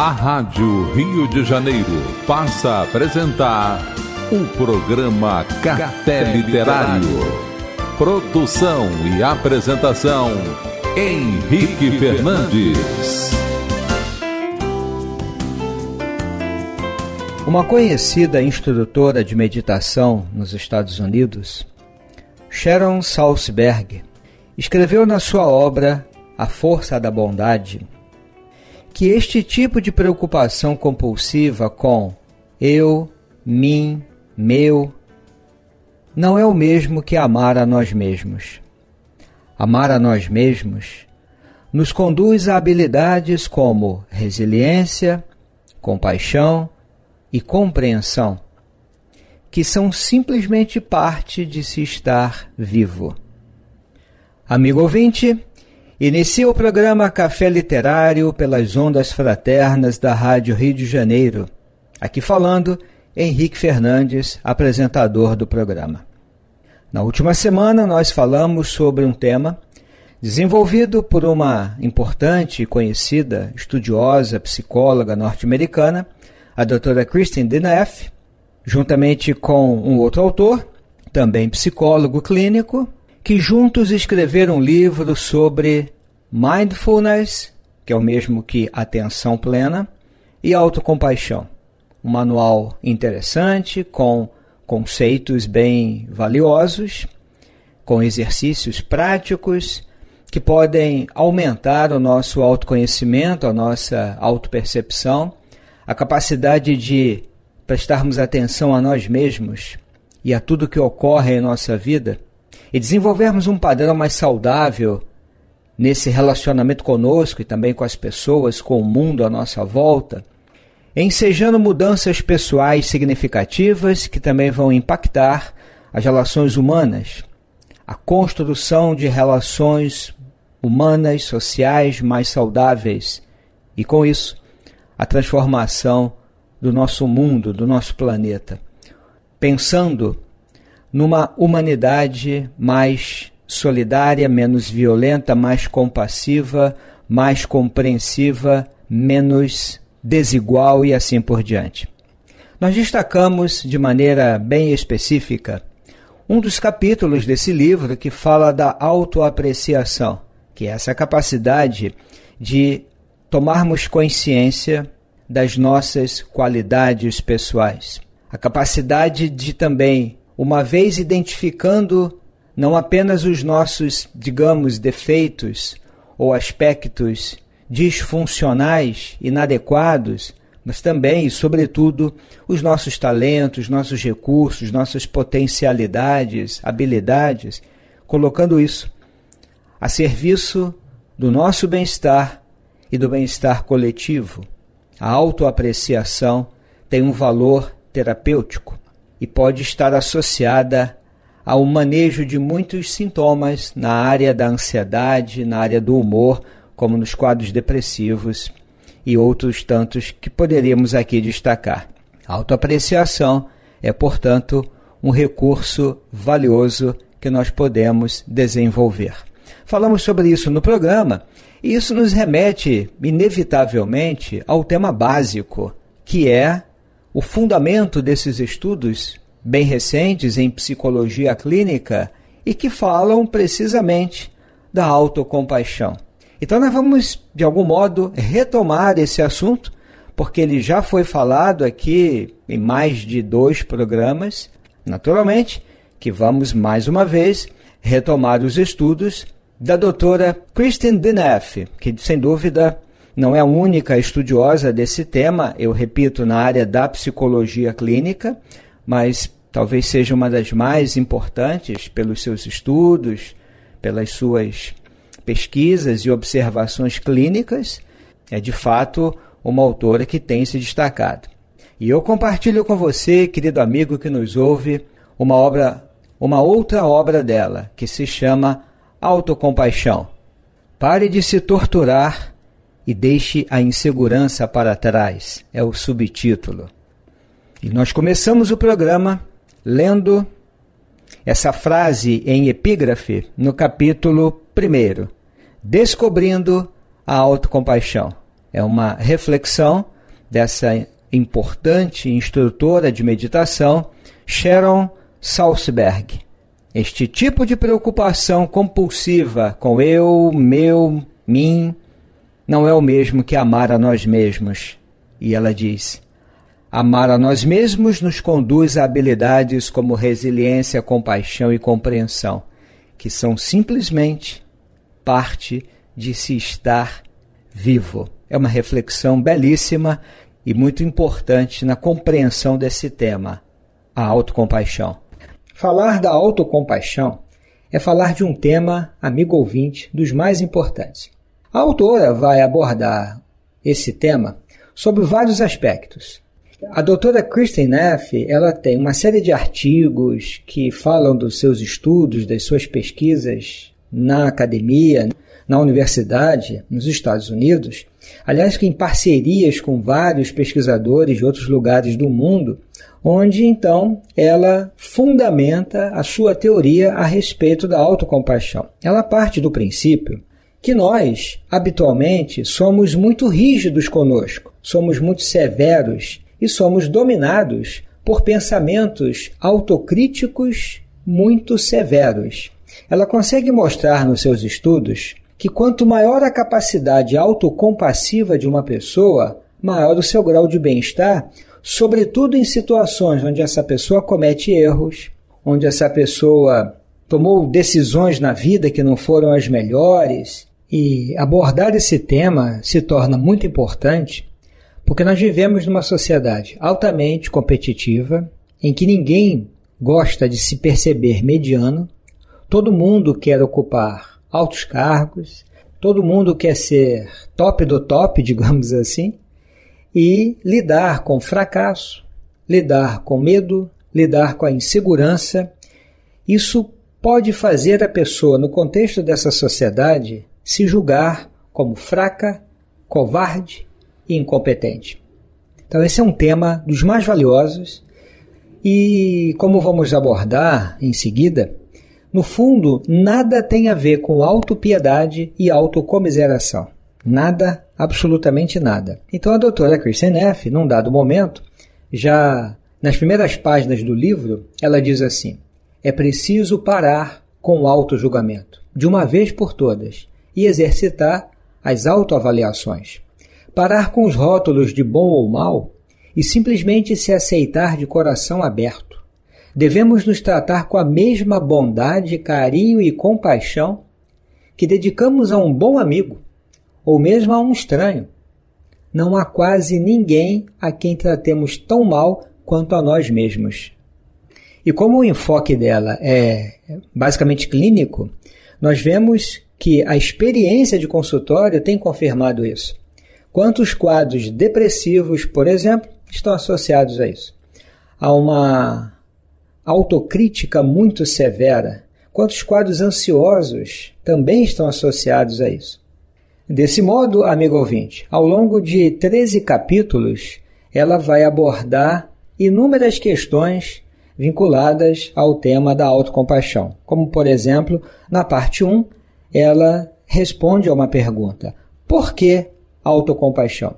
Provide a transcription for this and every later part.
A Rádio Rio de Janeiro passa a apresentar o programa Café Literário. Produção e apresentação Henrique Fernandes. Uma conhecida instrutora de meditação nos Estados Unidos, Sharon Salzberg, escreveu na sua obra A Força da Bondade que este tipo de preocupação compulsiva com eu, mim, meu, não é o mesmo que amar a nós mesmos. Amar a nós mesmos nos conduz a habilidades como resiliência, compaixão e compreensão, que são simplesmente parte de se estar vivo. Amigo ouvinte, inicia o programa Café Literário pelas ondas fraternas da Rádio Rio de Janeiro. Aqui falando Henrique Fernandes, apresentador do programa. Na última semana, nós falamos sobre um tema desenvolvido por uma importante e conhecida estudiosa psicóloga norte-americana, a doutora Kristen Deneff, juntamente com um outro autor, também psicólogo clínico, que juntos escreveram um livro sobre mindfulness, que é o mesmo que atenção plena, e autocompaixão. Um manual interessante com conceitos bem valiosos, com exercícios práticos que podem aumentar o nosso autoconhecimento, a nossa autopercepção, a capacidade de prestarmos atenção a nós mesmos e a tudo que ocorre em nossa vida e desenvolvermos um padrão mais saudável nesse relacionamento conosco e também com as pessoas, com o mundo à nossa volta ensejando mudanças pessoais significativas que também vão impactar as relações humanas, a construção de relações humanas, sociais mais saudáveis e, com isso, a transformação do nosso mundo, do nosso planeta, pensando numa humanidade mais solidária, menos violenta, mais compassiva, mais compreensiva, menos desigual e assim por diante. Nós destacamos de maneira bem específica um dos capítulos desse livro que fala da autoapreciação, que é essa capacidade de tomarmos consciência das nossas qualidades pessoais. A capacidade de também, uma vez identificando não apenas os nossos, digamos, defeitos ou aspectos disfuncionais, inadequados, mas também e sobretudo os nossos talentos, nossos recursos, nossas potencialidades, habilidades, colocando isso a serviço do nosso bem-estar e do bem-estar coletivo. A autoapreciação tem um valor terapêutico e pode estar associada ao manejo de muitos sintomas na área da ansiedade, na área do humor, como nos quadros depressivos e outros tantos que poderíamos aqui destacar. A autoapreciação é, portanto, um recurso valioso que nós podemos desenvolver. Falamos sobre isso no programa e isso nos remete, inevitavelmente, ao tema básico, que é o fundamento desses estudos bem recentes em psicologia clínica e que falam precisamente da autocompaixão. Então nós vamos, de algum modo, retomar esse assunto, porque ele já foi falado aqui em mais de dois programas. Naturalmente, que vamos mais uma vez retomar os estudos da doutora Kristen Deneff, que sem dúvida não é a única estudiosa desse tema, eu repito, na área da psicologia clínica, mas talvez seja uma das mais importantes pelos seus estudos, pelas suas pesquisas e observações clínicas, é de fato uma autora que tem se destacado. E eu compartilho com você, querido amigo que nos ouve, uma obra, uma outra obra dela, que se chama Autocompaixão. Pare de se torturar e deixe a insegurança para trás. É o subtítulo. E nós começamos o programa lendo essa frase em epígrafe no capítulo 1, Descobrindo a Autocompaixão. É uma reflexão dessa importante instrutora de meditação, Sharon Salzberg. Este tipo de preocupação compulsiva com eu, meu, mim, não é o mesmo que amar a nós mesmos. E ela diz: Amar a nós mesmos nos conduz a habilidades como resiliência, compaixão e compreensão, que são simplesmente parte de se estar vivo. É uma reflexão belíssima e muito importante na compreensão desse tema, a autocompaixão. Falar da autocompaixão é falar de um tema, amigo ouvinte, dos mais importantes. A autora vai abordar esse tema sob vários aspectos. A doutora Kristen Neff, ela tem uma série de artigos que falam dos seus estudos, das suas pesquisas na academia, na universidade, nos Estados Unidos, aliás, em parcerias com vários pesquisadores de outros lugares do mundo, onde então ela fundamenta a sua teoria a respeito da autocompaixão. Ela parte do princípio que nós, habitualmente, somos muito rígidos conosco, somos muito severos e somos dominados por pensamentos autocríticos muito severos. Ela consegue mostrar nos seus estudos que quanto maior a capacidade autocompassiva de uma pessoa, maior o seu grau de bem-estar, sobretudo em situações onde essa pessoa comete erros, onde essa pessoa tomou decisões na vida que não foram as melhores. E abordar esse tema se torna muito importante porque nós vivemos numa sociedade altamente competitiva, em que ninguém gosta de se perceber mediano, todo mundo quer ocupar altos cargos, todo mundo quer ser top do top, digamos assim, e lidar com fracasso, lidar com medo, lidar com a insegurança. Isso pode fazer a pessoa, no contexto dessa sociedade, se julgar como fraca, covarde e incompetente. Então, esse é um tema dos mais valiosos e, como vamos abordar em seguida, no fundo, nada tem a ver com autopiedade e autocomiseração. Nada, absolutamente nada. Então, a doutora Kristen Neff, num dado momento, já nas primeiras páginas do livro, ela diz assim: é preciso parar com o auto-julgamento, de uma vez por todas, e exercitar as autoavaliações parar com os rótulos de bom ou mal e simplesmente se aceitar de coração aberto. Devemos nos tratar com a mesma bondade, carinho e compaixão que dedicamos a um bom amigo ou mesmo a um estranho. Não há quase ninguém a quem tratemos tão mal quanto a nós mesmos. E como o enfoque dela é basicamente clínico, nós vemos que a experiência de consultório tem confirmado isso. Quantos quadros depressivos, por exemplo, estão associados a isso? A uma autocrítica muito severa. Quantos quadros ansiosos também estão associados a isso? Desse modo, amigo ouvinte, ao longo de 13 capítulos, ela vai abordar inúmeras questões vinculadas ao tema da autocompaixão. Como, por exemplo, na parte 1, ela responde a uma pergunta: por que autocompaixão.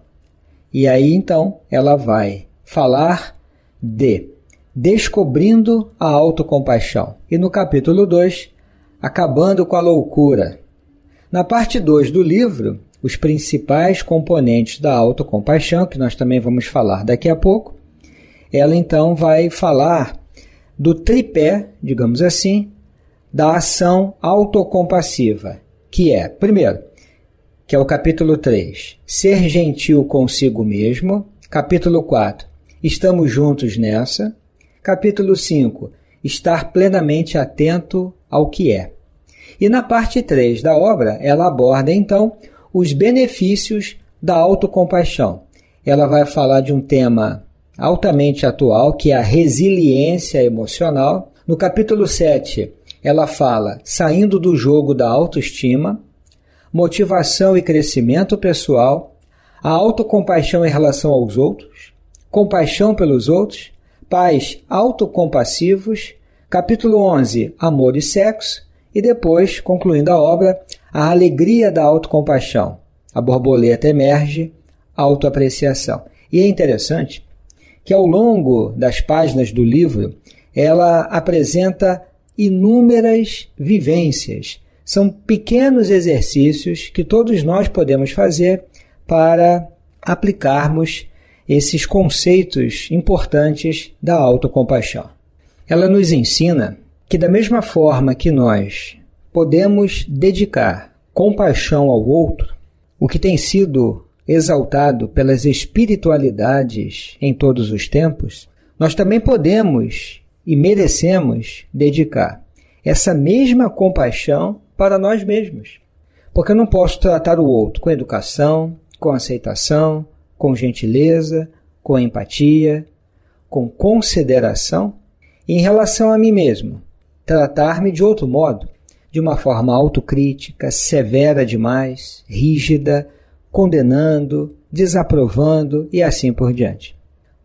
E aí então ela vai falar de descobrindo a autocompaixão. E no capítulo 2, acabando com a loucura. Na parte 2 do livro, os principais componentes da autocompaixão, que nós também vamos falar daqui a pouco, ela então vai falar do tripé, digamos assim, da ação autocompassiva, que é, primeiro, que é o capítulo 3, Ser gentil consigo mesmo. Capítulo 4, Estamos juntos nessa. Capítulo 5, Estar plenamente atento ao que é. E na parte 3 da obra, ela aborda então os benefícios da autocompaixão. Ela vai falar de um tema altamente atual, que é a resiliência emocional. No capítulo 7, ela fala saindo do jogo da autoestima motivação e crescimento pessoal, a autocompaixão em relação aos outros, compaixão pelos outros, pais autocompassivos, capítulo 11, amor e sexo, e depois, concluindo a obra, a alegria da autocompaixão. A borboleta emerge, autoapreciação. E é interessante que ao longo das páginas do livro ela apresenta inúmeras vivências. São pequenos exercícios que todos nós podemos fazer para aplicarmos esses conceitos importantes da autocompaixão. Ela nos ensina que, da mesma forma que nós podemos dedicar compaixão ao outro, o que tem sido exaltado pelas espiritualidades em todos os tempos, nós também podemos e merecemos dedicar essa mesma compaixão para nós mesmos. Porque eu não posso tratar o outro com educação, com aceitação, com gentileza, com empatia, com consideração, em relação a mim mesmo, tratar-me de outro modo, de uma forma autocrítica, severa demais, rígida, condenando, desaprovando e assim por diante.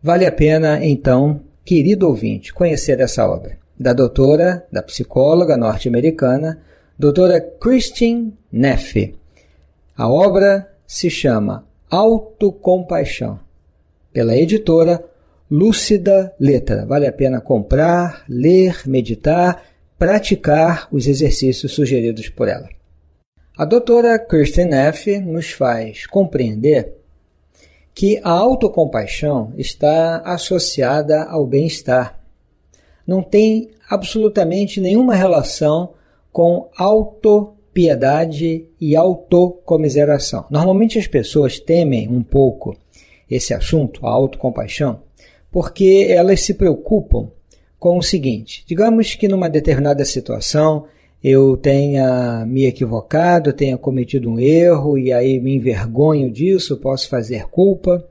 Vale a pena, então, querido ouvinte, conhecer essa obra da doutora, da psicóloga norte-americana, doutora Christine Neff. A obra se chama Autocompaixão, pela editora Lúcida Letra. Vale a pena comprar, ler, meditar, praticar os exercícios sugeridos por ela. A doutora Kirsten Neff nos faz compreender que a autocompaixão está associada ao bem-estar. Não tem absolutamente nenhuma relação com autopiedade e autocomiseração. Normalmente as pessoas temem um pouco esse assunto, a autocompaixão, porque elas se preocupam com o seguinte: digamos que numa determinada situação eu tenha me equivocado, tenha cometido um erro e aí me envergonho disso, posso fazer culpa.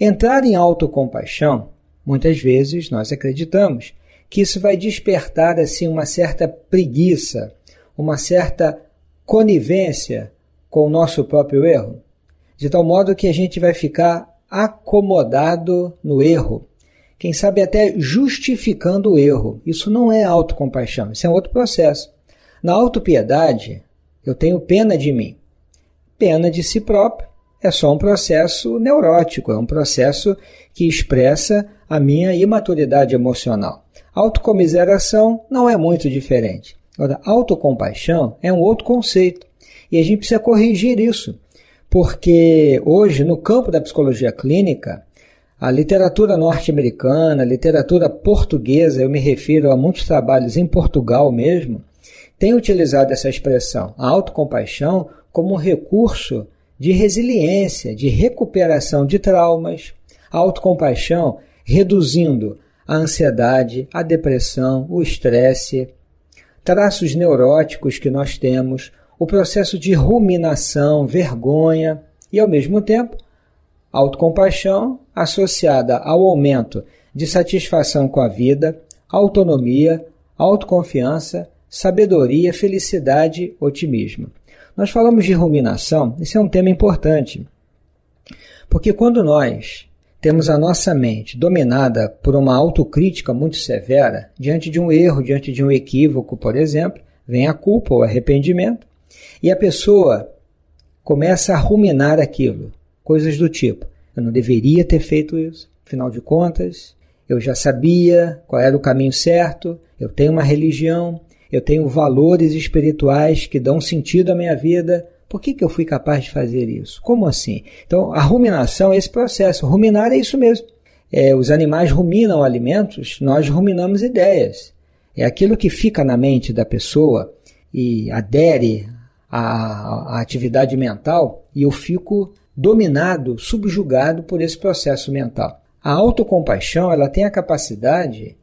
Entrar em autocompaixão, muitas vezes nós acreditamos que isso vai despertar assim uma certa preguiça, uma certa conivência com o nosso próprio erro, de tal modo que a gente vai ficar acomodado no erro, quem sabe até justificando o erro. Isso não é autocompaixão, isso é outro processo. Na autopiedade, eu tenho pena de mim. Pena de si próprio é só um processo neurótico, é um processo que expressa a minha imaturidade emocional. Autocomiseração não é muito diferente. Agora, autocompaixão é um outro conceito. E a gente precisa corrigir isso, porque hoje, no campo da psicologia clínica, a literatura norte-americana, a literatura portuguesa, eu me refiro a muitos trabalhos em Portugal mesmo, tem utilizado essa expressão, a autocompaixão, como um recurso de resiliência, de recuperação de traumas, a autocompaixão reduzindo a ansiedade, a depressão, o estresse, traços neuróticos que nós temos, o processo de ruminação, vergonha e, ao mesmo tempo, autocompaixão associada ao aumento de satisfação com a vida, autonomia, autoconfiança sabedoria, felicidade, otimismo. Nós falamos de ruminação, esse é um tema importante, porque quando nós temos a nossa mente dominada por uma autocrítica muito severa, diante de um erro, diante de um equívoco, por exemplo, vem a culpa ou arrependimento, e a pessoa começa a ruminar aquilo, coisas do tipo: eu não deveria ter feito isso, afinal de contas, eu já sabia qual era o caminho certo, eu tenho uma religião, eu tenho valores espirituais que dão sentido à minha vida. Por que, que eu fui capaz de fazer isso? Como assim? Então, a ruminação é esse processo. Ruminar é isso mesmo. É, os animais ruminam alimentos, nós ruminamos ideias. É aquilo que fica na mente da pessoa e adere à, à atividade mental e eu fico dominado, subjugado por esse processo mental. A autocompaixão ela tem a capacidade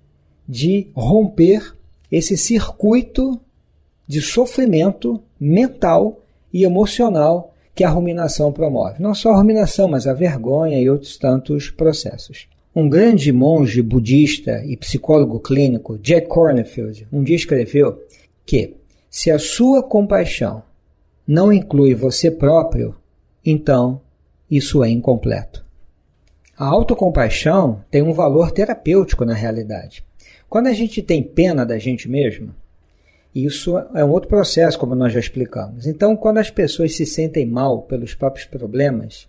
de romper esse circuito de sofrimento mental e emocional que a ruminação promove. Não só a ruminação, mas a vergonha e outros tantos processos. Um grande monge budista e psicólogo clínico, Jack Cornfield, um dia escreveu que se a sua compaixão não inclui você próprio, então isso é incompleto. A autocompaixão tem um valor terapêutico na realidade. Quando a gente tem pena da gente mesmo, isso é um outro processo, como nós já explicamos. Então, quando as pessoas se sentem mal pelos próprios problemas,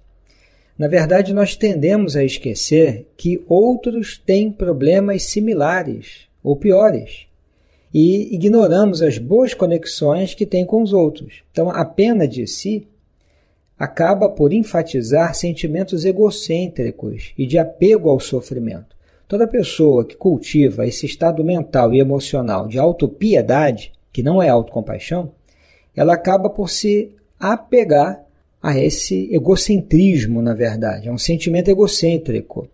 Na verdade, nós tendemos a esquecer que outros têm problemas similares ou piores e ignoramos as boas conexões que tem com os outros. Então, a pena de si acaba por enfatizar sentimentos egocêntricos e de apego ao sofrimento. Toda pessoa que cultiva esse estado mental e emocional de autopiedade, que não é autocompaixão, ela acaba por se apegar a esse egocentrismo, na verdade, é um sentimento egocêntrico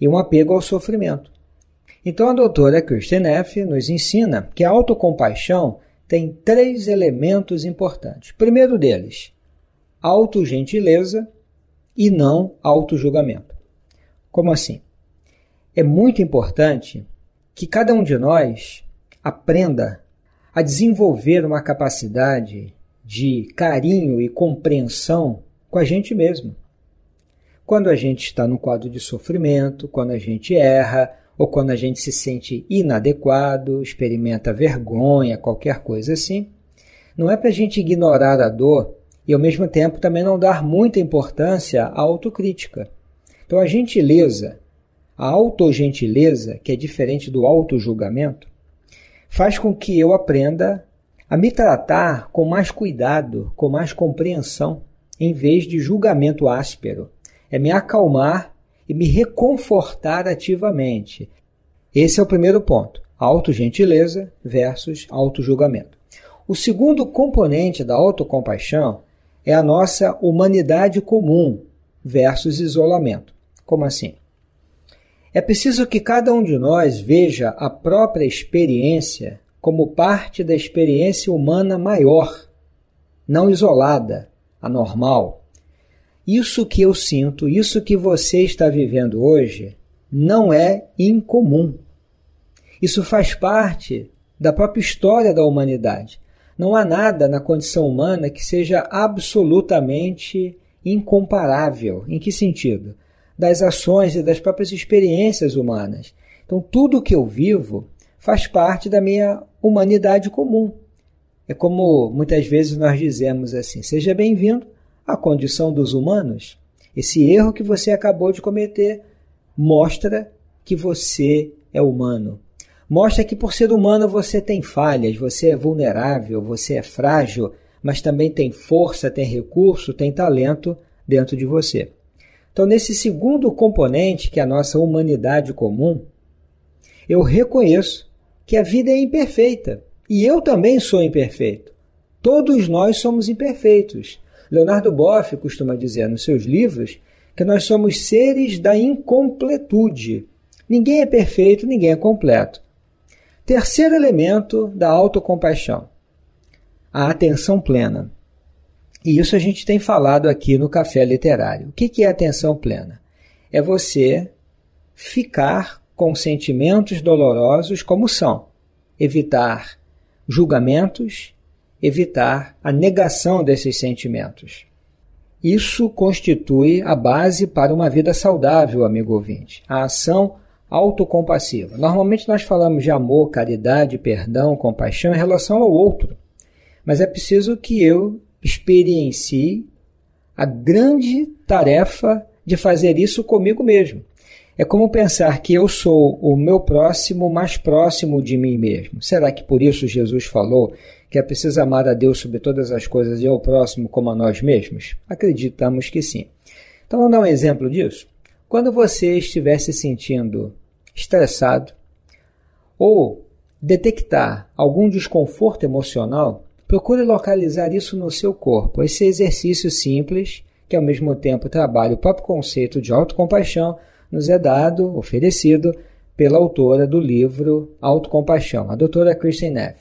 e um apego ao sofrimento. Então a doutora Kirsten Neff nos ensina que a autocompaixão tem três elementos importantes. primeiro deles, autogentileza e não autojulgamento. Como assim? É muito importante que cada um de nós aprenda a desenvolver uma capacidade de carinho e compreensão com a gente mesmo. Quando a gente está no quadro de sofrimento, quando a gente erra, ou quando a gente se sente inadequado, experimenta vergonha, qualquer coisa assim, não é para a gente ignorar a dor e ao mesmo tempo também não dar muita importância à autocrítica. Então a gentileza, a autogentileza, que é diferente do autojulgamento, faz com que eu aprenda a me tratar com mais cuidado, com mais compreensão, em vez de julgamento áspero. É me acalmar e me reconfortar ativamente. Esse é o primeiro ponto: autogentileza versus autojulgamento. O segundo componente da autocompaixão é a nossa humanidade comum versus isolamento. Como assim? É preciso que cada um de nós veja a própria experiência como parte da experiência humana maior, não isolada, anormal. Isso que eu sinto, isso que você está vivendo hoje, não é incomum. Isso faz parte da própria história da humanidade. Não há nada na condição humana que seja absolutamente incomparável. Em que sentido? Das ações e das próprias experiências humanas. Então, tudo que eu vivo faz parte da minha humanidade comum. É como muitas vezes nós dizemos assim: seja bem-vindo à condição dos humanos. Esse erro que você acabou de cometer mostra que você é humano. Mostra que por ser humano você tem falhas, você é vulnerável, você é frágil, mas também tem força, tem recurso, tem talento dentro de você. Então, nesse segundo componente, que é a nossa humanidade comum, eu reconheço que a vida é imperfeita. E eu também sou imperfeito. Todos nós somos imperfeitos. Leonardo Boff costuma dizer nos seus livros que nós somos seres da incompletude. Ninguém é perfeito, ninguém é completo. Terceiro elemento da autocompaixão: a atenção plena. E isso a gente tem falado aqui no Café Literário. O que é atenção plena? É você ficar com sentimentos dolorosos como são, evitar julgamentos, evitar a negação desses sentimentos. Isso constitui a base para uma vida saudável, amigo ouvinte. A ação autocompassiva. Normalmente nós falamos de amor, caridade, perdão, compaixão em relação ao outro. Mas é preciso que eu experiencie a grande tarefa de fazer isso comigo mesmo. É como pensar que eu sou o meu próximo mais próximo de mim mesmo. Será que por isso Jesus falou que é preciso amar a Deus sobre todas as coisas e ao próximo como a nós mesmos? Acreditamos que sim. Então vamos dar um exemplo disso? Quando você estiver se sentindo estressado ou detectar algum desconforto emocional, procure localizar isso no seu corpo. Esse exercício simples, que ao mesmo tempo trabalha o próprio conceito de autocompaixão, nos é dado, oferecido, pela autora do livro Autocompaixão, a doutora Kristen Neff.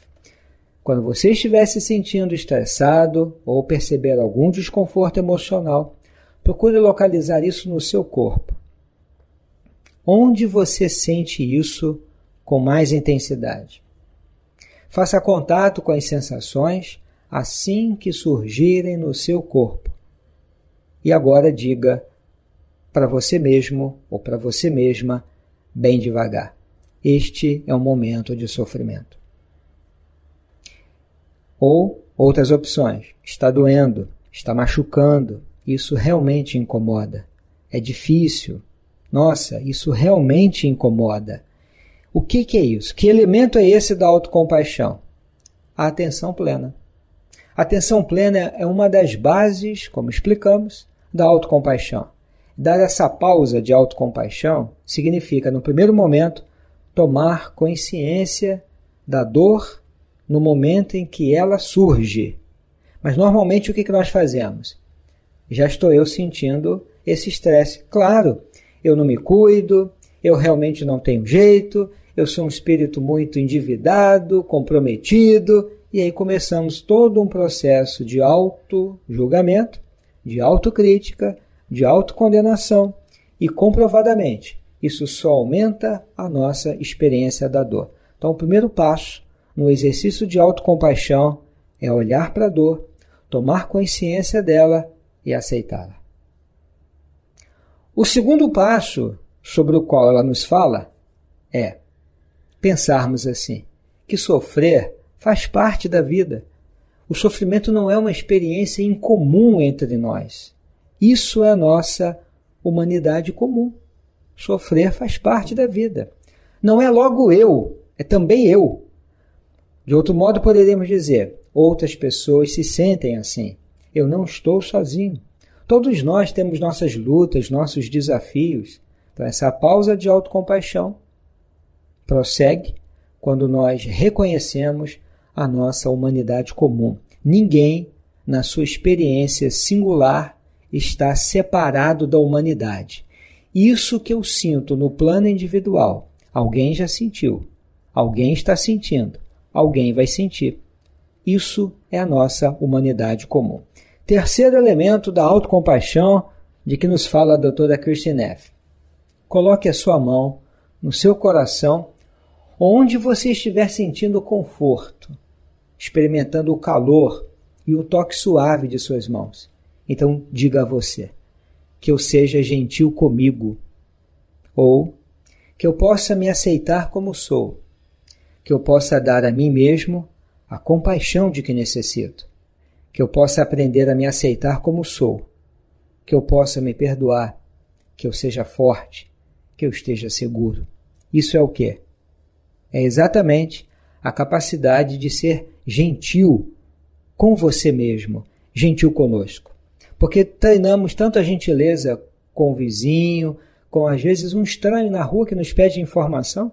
Quando você estiver se sentindo estressado ou perceber algum desconforto emocional, procure localizar isso no seu corpo. Onde você sente isso com mais intensidade? Faça contato com as sensações assim que surgirem no seu corpo. E agora diga para você mesmo ou para você mesma, bem devagar. Este é um momento de sofrimento. Ou outras opções. Está doendo, está machucando, isso realmente incomoda. é difícil. Nossa, isso realmente incomoda. O que, que é isso? Que elemento é esse da autocompaixão? A atenção plena. A atenção plena é uma das bases, como explicamos, da autocompaixão. Dar essa pausa de autocompaixão significa, no primeiro momento, tomar consciência da dor no momento em que ela surge. Mas normalmente o que nós fazemos? Já estou eu sentindo esse estresse. Claro, eu não me cuido, eu realmente não tenho jeito, eu sou um espírito muito endividado, comprometido, e aí começamos todo um processo de auto-julgamento, de autocrítica, de autocondenação, e comprovadamente isso só aumenta a nossa experiência da dor. Então, o primeiro passo no exercício de autocompaixão é olhar para a dor, tomar consciência dela e aceitá-la. O segundo passo sobre o qual ela nos fala é pensarmos assim: que sofrer faz parte da vida. O sofrimento não é uma experiência incomum entre nós. Isso é a nossa humanidade comum. Sofrer faz parte da vida. Não é logo eu, é também eu. De outro modo, poderíamos dizer: outras pessoas se sentem assim. Eu não estou sozinho. Todos nós temos nossas lutas, nossos desafios. Então, essa pausa de autocompaixão prossegue quando nós reconhecemos a nossa humanidade comum. Ninguém, na sua experiência singular, está separado da humanidade. Isso que eu sinto no plano individual, alguém já sentiu, alguém está sentindo, alguém vai sentir. Isso é a nossa humanidade comum. Terceiro elemento da autocompaixão de que nos fala a doutora Kirsten Neff. Coloque a sua mão no seu coração, onde você estiver sentindo conforto, experimentando o calor e o toque suave de suas mãos. Então diga a você que eu seja gentil comigo, ou que eu possa me aceitar como sou, que eu possa dar a mim mesmo a compaixão de que necessito que eu possa aprender a me aceitar como sou, que eu possa me perdoar, que eu seja forte, que eu esteja seguro. Isso é o que? É exatamente a capacidade de ser gentil com você mesmo, gentil conosco. Porque treinamos tanto a gentileza com o vizinho, com às vezes um estranho na rua que nos pede informação.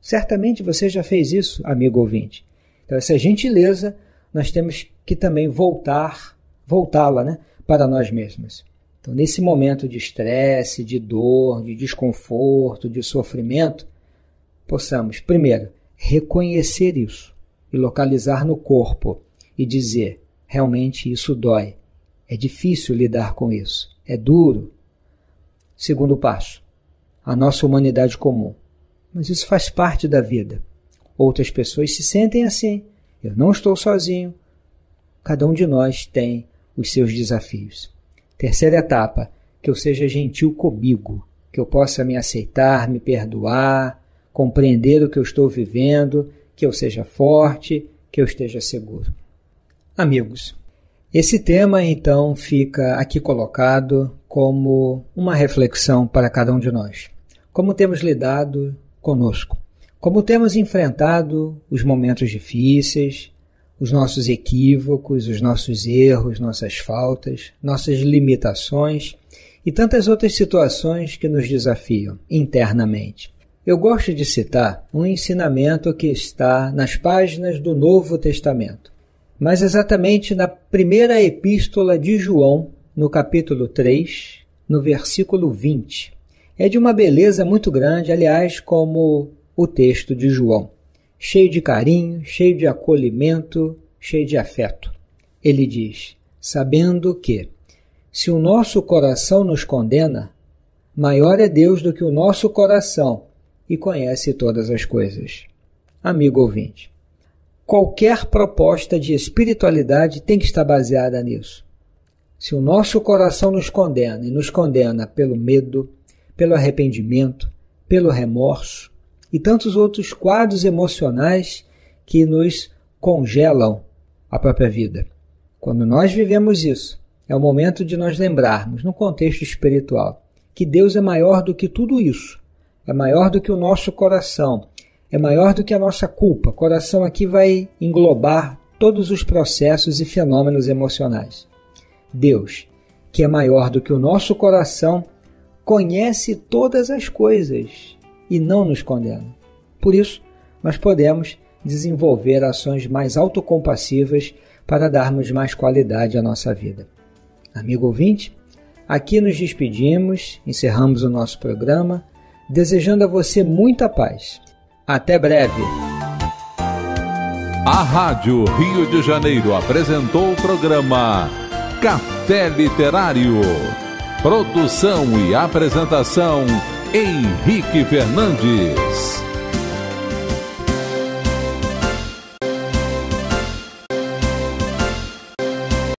Certamente você já fez isso, amigo ouvinte. Então, essa gentileza nós temos que também voltar, voltá-la né, para nós mesmos. Então, nesse momento de estresse, de dor, de desconforto, de sofrimento, possamos, primeiro, reconhecer isso e localizar no corpo e dizer: realmente isso dói, é difícil lidar com isso, é duro. Segundo passo, a nossa humanidade comum. Mas isso faz parte da vida. Outras pessoas se sentem assim eu não estou sozinho. Cada um de nós tem os seus desafios. Terceira etapa, que eu seja gentil comigo, que eu possa me aceitar, me perdoar, compreender o que eu estou vivendo, que eu seja forte, que eu esteja seguro. Amigos, esse tema então fica aqui colocado como uma reflexão para cada um de nós. Como temos lidado conosco? Como temos enfrentado os momentos difíceis, os nossos equívocos, os nossos erros, nossas faltas, nossas limitações e tantas outras situações que nos desafiam internamente. Eu gosto de citar um ensinamento que está nas páginas do Novo Testamento, mas exatamente na primeira epístola de João, no capítulo 3, no versículo 20. É de uma beleza muito grande, aliás, como o texto de João, cheio de carinho, cheio de acolhimento, cheio de afeto. Ele diz: sabendo que, se o nosso coração nos condena, maior é Deus do que o nosso coração e conhece todas as coisas. Amigo ouvinte, qualquer proposta de espiritualidade tem que estar baseada nisso. Se o nosso coração nos condena e nos condena pelo medo, pelo arrependimento, pelo remorso, e tantos outros quadros emocionais que nos congelam a própria vida. Quando nós vivemos isso, é o momento de nós lembrarmos, no contexto espiritual, que Deus é maior do que tudo isso, é maior do que o nosso coração, é maior do que a nossa culpa. Coração aqui vai englobar todos os processos e fenômenos emocionais. Deus, que é maior do que o nosso coração, conhece todas as coisas e não nos condena. Por isso, nós podemos desenvolver ações mais autocompassivas para darmos mais qualidade à nossa vida. Amigo ouvinte, aqui nos despedimos, encerramos o nosso programa, desejando a você muita paz. Até breve. A Rádio Rio de Janeiro apresentou o programa Café Literário. Produção e apresentação Henrique Fernandes.